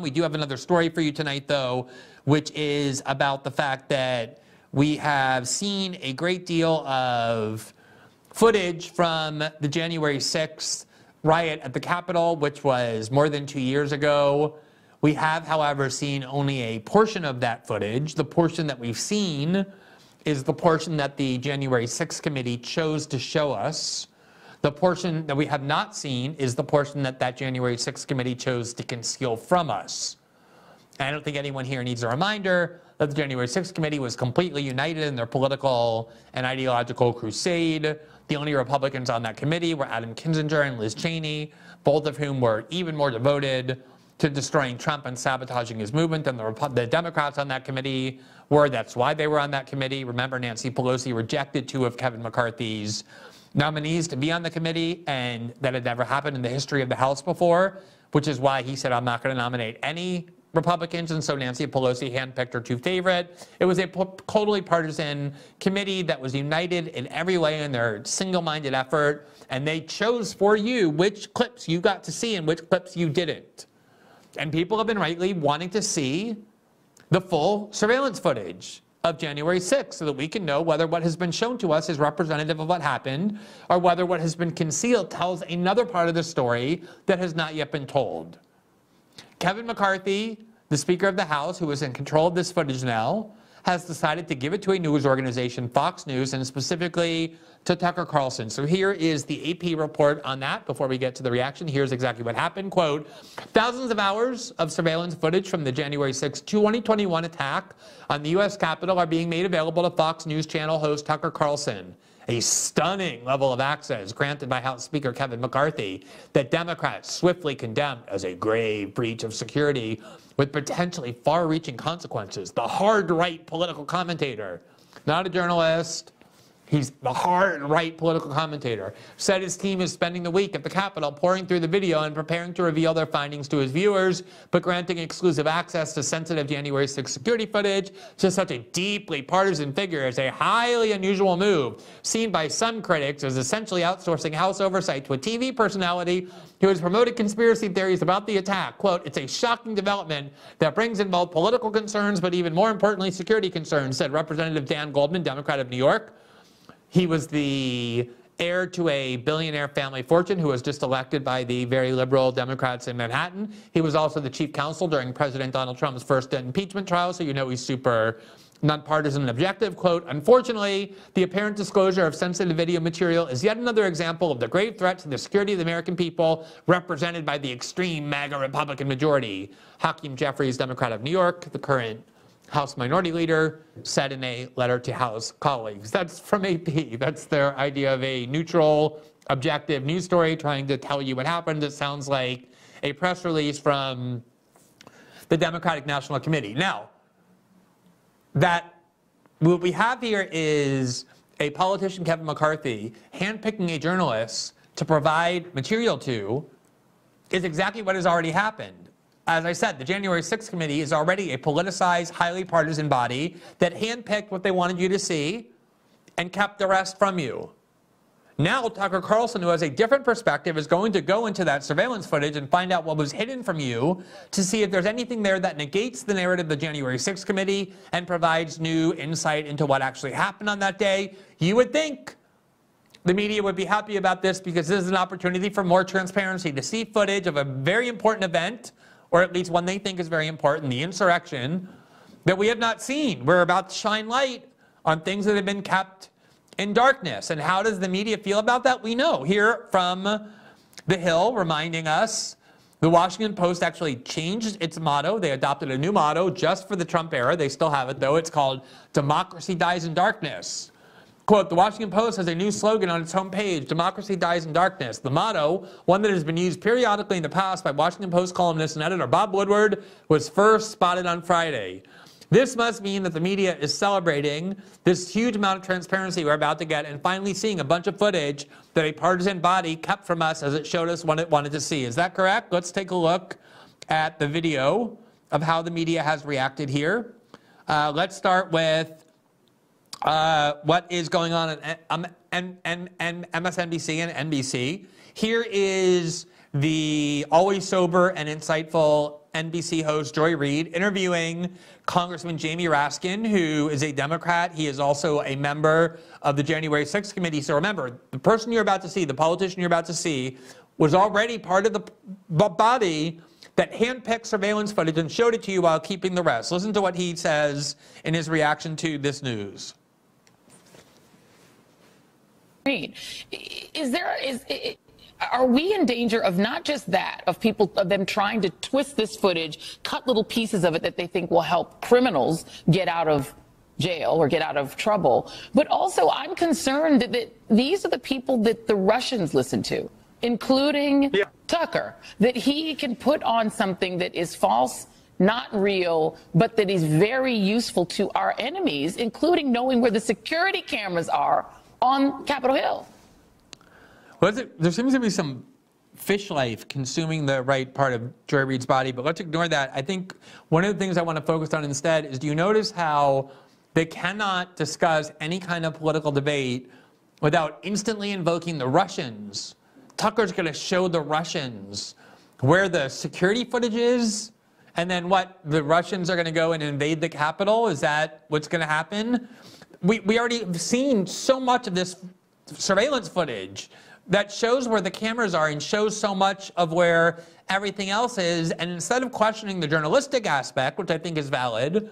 We do have another story for you tonight, though, which is about the fact that we have seen a great deal of footage from the January 6th riot at the Capitol, which was more than two years ago. We have, however, seen only a portion of that footage. The portion that we've seen is the portion that the January 6th committee chose to show us. The portion that we have not seen is the portion that that January 6th committee chose to conceal from us. I don't think anyone here needs a reminder that the January 6th committee was completely united in their political and ideological crusade. The only Republicans on that committee were Adam Kinzinger and Liz Cheney, both of whom were even more devoted to destroying Trump and sabotaging his movement than the, the Democrats on that committee were. That's why they were on that committee. Remember, Nancy Pelosi rejected two of Kevin McCarthy's nominees to be on the committee, and that had never happened in the history of the House before, which is why he said, I'm not going to nominate any Republicans, and so Nancy Pelosi handpicked her two favorite. It was a totally partisan committee that was united in every way in their single-minded effort, and they chose for you which clips you got to see and which clips you didn't. And people have been rightly wanting to see the full surveillance footage of January 6th so that we can know whether what has been shown to us is representative of what happened or whether what has been concealed tells another part of the story that has not yet been told. Kevin McCarthy, the Speaker of the House, who is in control of this footage now, has decided to give it to a news organization, Fox News, and specifically to Tucker Carlson. So here is the AP report on that before we get to the reaction. Here's exactly what happened. Quote, thousands of hours of surveillance footage from the January 6, 2021 attack on the U.S. Capitol are being made available to Fox News Channel host Tucker Carlson a stunning level of access granted by House Speaker Kevin McCarthy that Democrats swiftly condemned as a grave breach of security with potentially far reaching consequences. The hard right political commentator, not a journalist, He's the hard and right political commentator. Said his team is spending the week at the Capitol poring through the video and preparing to reveal their findings to his viewers, but granting exclusive access to sensitive January 6 security footage to such a deeply partisan figure is a highly unusual move, seen by some critics as essentially outsourcing House oversight to a TV personality who has promoted conspiracy theories about the attack. Quote, it's a shocking development that brings in both political concerns, but even more importantly, security concerns, said Representative Dan Goldman, Democrat of New York. He was the heir to a billionaire family fortune who was just elected by the very liberal Democrats in Manhattan. He was also the chief counsel during President Donald Trump's first impeachment trial, so you know he's super nonpartisan and objective. Quote, unfortunately, the apparent disclosure of sensitive video material is yet another example of the grave threat to the security of the American people represented by the extreme MAGA Republican majority. Hakeem Jeffries, Democrat of New York, the current House Minority Leader said in a letter to House colleagues. That's from AP. That's their idea of a neutral, objective news story trying to tell you what happened. It sounds like a press release from the Democratic National Committee. Now, that what we have here is a politician, Kevin McCarthy, handpicking a journalist to provide material to is exactly what has already happened as I said, the January 6th committee is already a politicized, highly partisan body that handpicked what they wanted you to see and kept the rest from you. Now, Tucker Carlson, who has a different perspective, is going to go into that surveillance footage and find out what was hidden from you to see if there's anything there that negates the narrative of the January 6th committee and provides new insight into what actually happened on that day. You would think the media would be happy about this because this is an opportunity for more transparency to see footage of a very important event or at least one they think is very important, the insurrection, that we have not seen. We're about to shine light on things that have been kept in darkness. And how does the media feel about that? We know. Here from The Hill reminding us the Washington Post actually changed its motto. They adopted a new motto just for the Trump era. They still have it, though. It's called Democracy Dies in Darkness. Quote, the Washington Post has a new slogan on its homepage, democracy dies in darkness. The motto, one that has been used periodically in the past by Washington Post columnist and editor Bob Woodward, was first spotted on Friday. This must mean that the media is celebrating this huge amount of transparency we're about to get and finally seeing a bunch of footage that a partisan body kept from us as it showed us what it wanted to see. Is that correct? Let's take a look at the video of how the media has reacted here. Uh, let's start with uh, what is going on at um, and, and, and MSNBC and NBC. Here is the always sober and insightful NBC host Joy Reid interviewing Congressman Jamie Raskin, who is a Democrat. He is also a member of the January 6th committee. So remember, the person you're about to see, the politician you're about to see, was already part of the body that handpicked surveillance footage and showed it to you while keeping the rest. Listen to what he says in his reaction to this news. Is there is are we in danger of not just that of people of them trying to twist this footage, cut little pieces of it that they think will help criminals get out of jail or get out of trouble, but also I'm concerned that, that these are the people that the Russians listen to including yeah. Tucker, that he can put on something that is false, not real, but that is very useful to our enemies, including knowing where the security cameras are on Capitol Hill. Well, there seems to be some fish life consuming the right part of Joy Reid's body, but let's ignore that. I think one of the things I want to focus on instead is do you notice how they cannot discuss any kind of political debate without instantly invoking the Russians Tucker's going to show the Russians where the security footage is, and then what? The Russians are going to go and invade the Capitol? Is that what's going to happen? We, we already have seen so much of this surveillance footage that shows where the cameras are and shows so much of where everything else is. And instead of questioning the journalistic aspect, which I think is valid,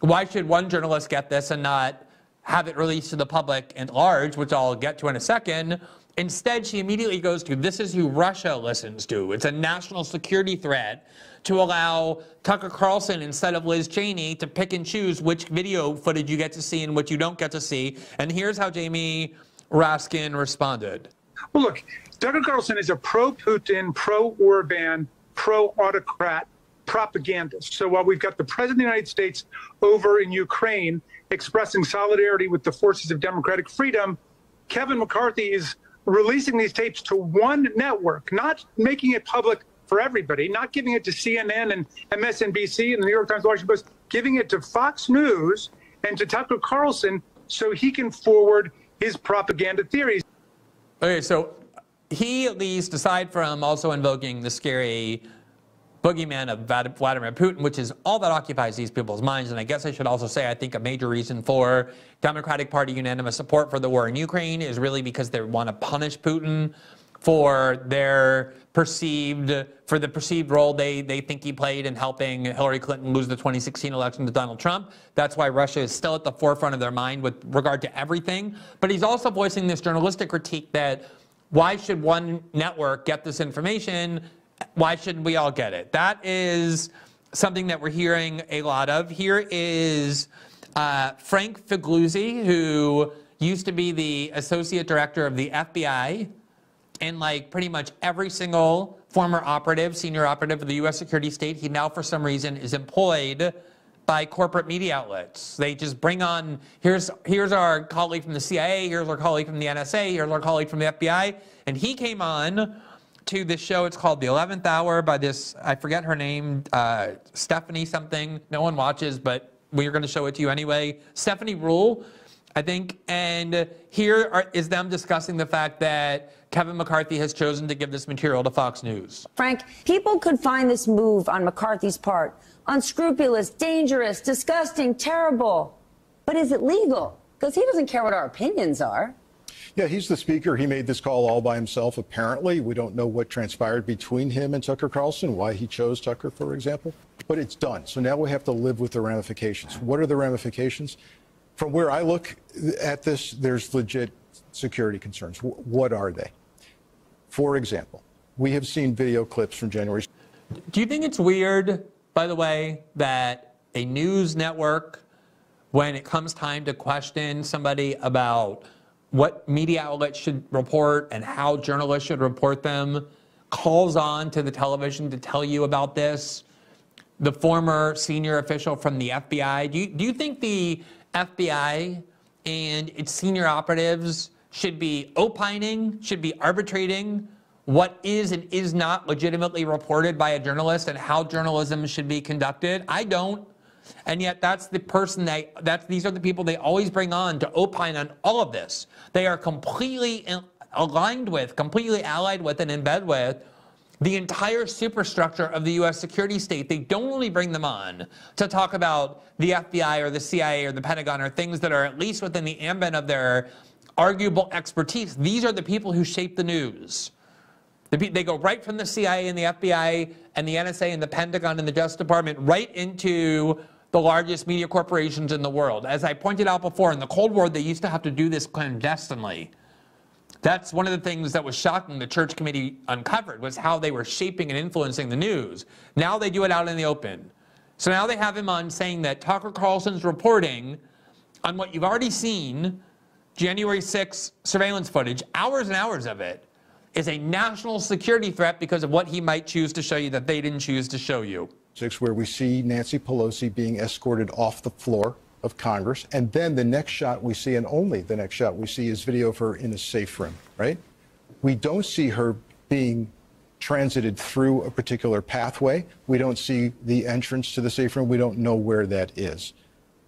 why should one journalist get this and not have it released to the public at large, which I'll get to in a second? Instead, she immediately goes to this is who Russia listens to. It's a national security threat to allow Tucker Carlson instead of Liz Cheney to pick and choose which video footage you get to see and which you don't get to see. And here's how Jamie Raskin responded. Well, look, Tucker Carlson is a pro Putin, pro Orban, pro autocrat propagandist. So while we've got the President of the United States over in Ukraine expressing solidarity with the forces of democratic freedom, Kevin McCarthy is releasing these tapes to one network, not making it public for everybody, not giving it to CNN and MSNBC and the New York Times, Washington Post, giving it to Fox News and to Tucker Carlson so he can forward his propaganda theories. Okay, so he at least, aside from also invoking the scary boogeyman of Vladimir Putin, which is all that occupies these people's minds. And I guess I should also say, I think a major reason for Democratic Party unanimous support for the war in Ukraine is really because they want to punish Putin for their perceived for the perceived role they, they think he played in helping Hillary Clinton lose the 2016 election to Donald Trump. That's why Russia is still at the forefront of their mind with regard to everything. But he's also voicing this journalistic critique that why should one network get this information why shouldn't we all get it? That is something that we're hearing a lot of. Here is uh, Frank Figliuzzi, who used to be the associate director of the FBI, and like pretty much every single former operative, senior operative of the U.S. security state, he now, for some reason, is employed by corporate media outlets. They just bring on here's here's our colleague from the CIA, here's our colleague from the NSA, here's our colleague from the FBI, and he came on to this show. It's called The 11th Hour by this, I forget her name, uh, Stephanie something. No one watches, but we're going to show it to you anyway. Stephanie Ruhle, I think. And here are, is them discussing the fact that Kevin McCarthy has chosen to give this material to Fox News. Frank, people could find this move on McCarthy's part unscrupulous, dangerous, disgusting, terrible. But is it legal? Because he doesn't care what our opinions are. Yeah, he's the speaker. He made this call all by himself, apparently. We don't know what transpired between him and Tucker Carlson, why he chose Tucker, for example. But it's done. So now we have to live with the ramifications. What are the ramifications? From where I look at this, there's legit security concerns. What are they? For example, we have seen video clips from January. Do you think it's weird, by the way, that a news network, when it comes time to question somebody about what media outlets should report and how journalists should report them, calls on to the television to tell you about this. The former senior official from the FBI. Do you, do you think the FBI and its senior operatives should be opining, should be arbitrating what is and is not legitimately reported by a journalist and how journalism should be conducted? I don't. And yet that's the person they, that's, these are the people they always bring on to opine on all of this. They are completely aligned with, completely allied with and in bed with the entire superstructure of the US security state. They don't only bring them on to talk about the FBI or the CIA or the Pentagon or things that are at least within the ambit of their arguable expertise. These are the people who shape the news. They go right from the CIA and the FBI and the NSA and the Pentagon and the Justice Department right into the largest media corporations in the world. As I pointed out before, in the Cold War, they used to have to do this clandestinely. That's one of the things that was shocking the church committee uncovered was how they were shaping and influencing the news. Now they do it out in the open. So now they have him on saying that Tucker Carlson's reporting on what you've already seen, January 6 surveillance footage, hours and hours of it, is a national security threat because of what he might choose to show you that they didn't choose to show you. Where we see Nancy Pelosi being escorted off the floor of Congress. And then the next shot we see, and only the next shot we see, is video of her in a safe room, right? We don't see her being transited through a particular pathway. We don't see the entrance to the safe room. We don't know where that is.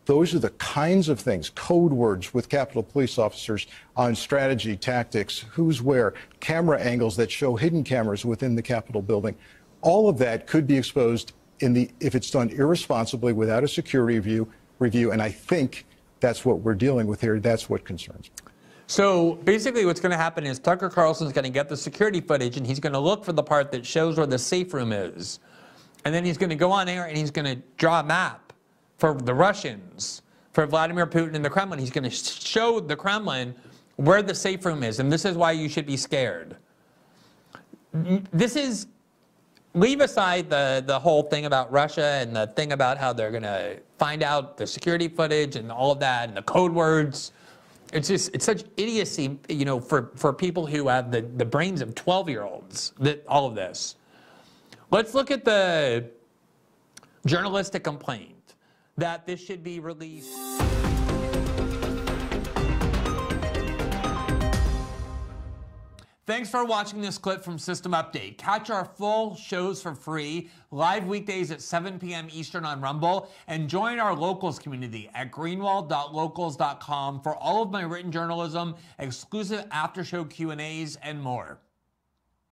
Those are the kinds of things, code words with Capitol Police officers on strategy, tactics, who's where, camera angles that show hidden cameras within the Capitol building. All of that could be exposed in the if it's done irresponsibly without a security review. Review, and I think that's what we're dealing with here. That's what concerns me. So basically, what's going to happen is Tucker Carlson's going to get the security footage and he's going to look for the part that shows where the safe room is. And then he's going to go on air and he's going to draw a map for the Russians, for Vladimir Putin and the Kremlin. He's going to show the Kremlin where the safe room is, and this is why you should be scared. This is leave aside the the whole thing about Russia and the thing about how they're going to find out the security footage and all of that and the code words. It's just it's such idiocy, you know, for for people who have the the brains of 12 year olds. That all of this. Let's look at the journalistic complaint that this should be released. Thanks for watching this clip from System Update. Catch our full shows for free, live weekdays at 7 p.m. Eastern on Rumble, and join our locals community at greenwald.locals.com for all of my written journalism, exclusive after show Q&As, and more.